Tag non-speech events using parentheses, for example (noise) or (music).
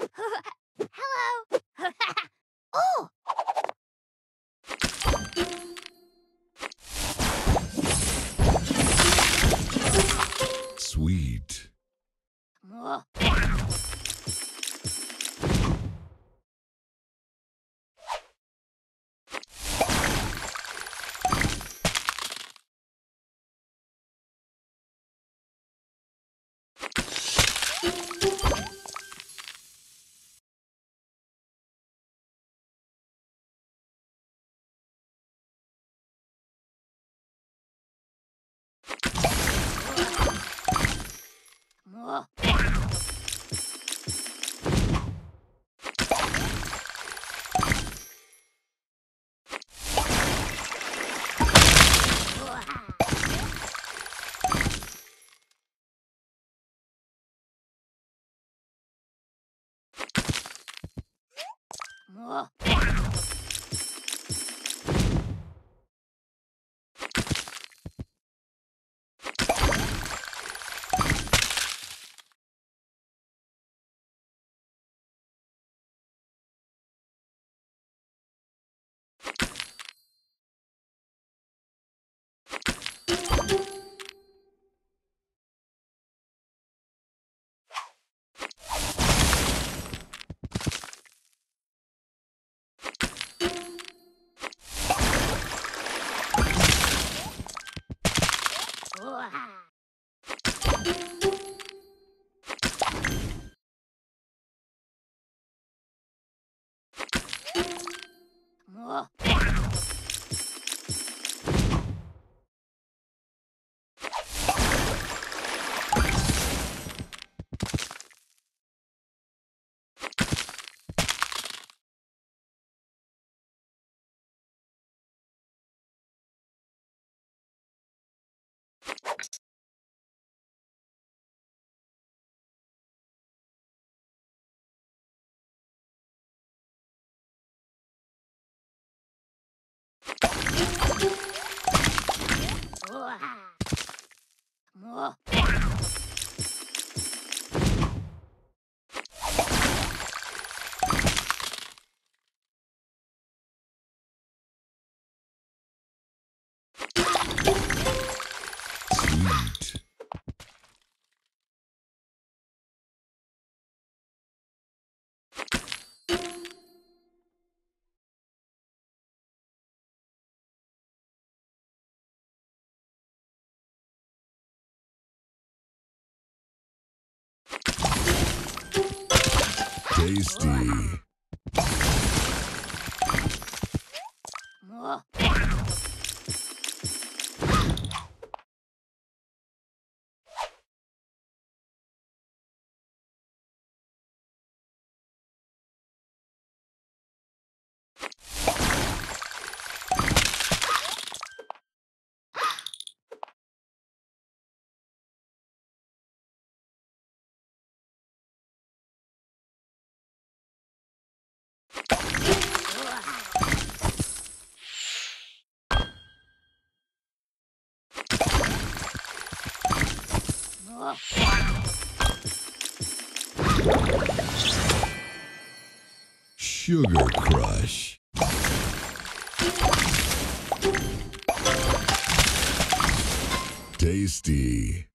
Oh. (laughs) Oh. Oh. もう。Oh. Oh. Sweet. Tasty. Sugar Crush. Tasty.